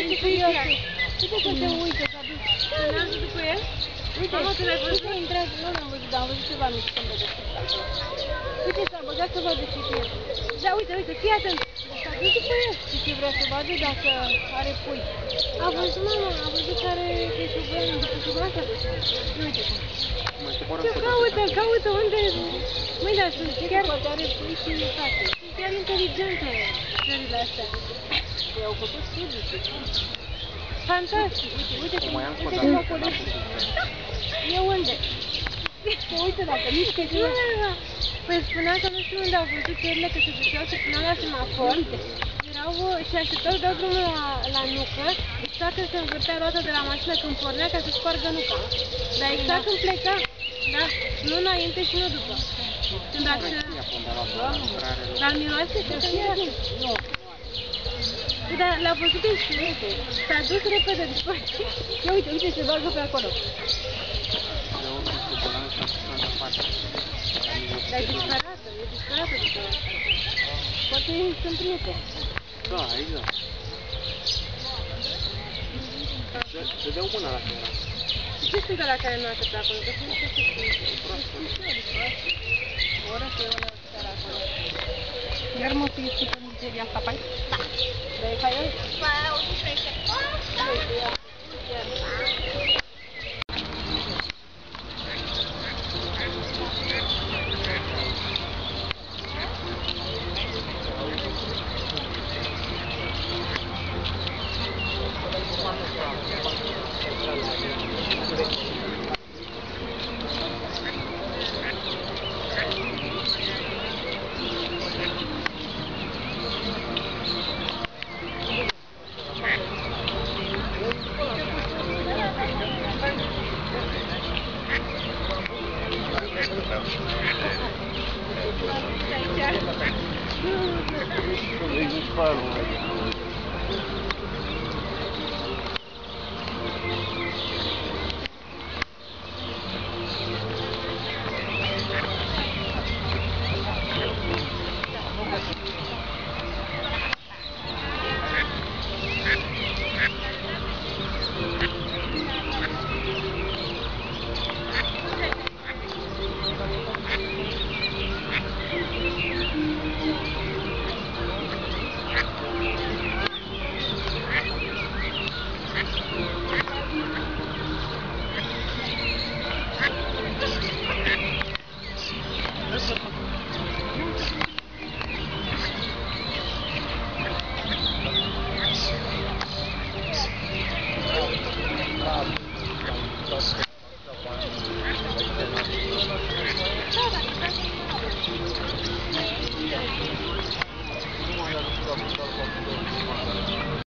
Aici e Uite că se uită, s-a dus. Semnează după el? Uite, Mama, tu l-ai văzut? Uite, intrează, nu l-am văzut, dar am văzut ceva mic când vedeți. Uite, s-a băgat să vadă ce e. Da, uite, uite, fii atent. S-a dus după el. Și ce vrea să vadă dacă are pui. A văzut, mama, a văzut că are chestii după siguranță. Uite cum. Ce caută, caută unde... Măi, dar sunt chiar... Poate are pui și case. Sunt chiar inteligente țările astea. Păi au făcut studii. Fantastic! Uite, uite cum, uite cum a colit. E unde? Se uită dacă mișcă ce... Păi spunea că nu știu unde au văzut țările că se duceau și puneau la semafor. Erau și așteptau dau drumul la, la nucă, exact când se învârtea roata de la mașină când pornea ca să spargă nuca. Dar exact când pleca, da, nu înainte și nu după. Când dacă... Dar miroase că Nu. Dar l-a văzut în șuete. S-a dus repede după Ia uite, uite, se bagă pe acolo. Dar e disperată, e disperată după Poate sunt prieteni. Da, exact. Se dă mâna la care era. Și ce sunt la care nu a atât acolo? Că nu știu ce sunt. Ora că e una acolo. Iar mă Dia yang papan. Nah, dari kayu. Wow, ini saya Talvez disparou.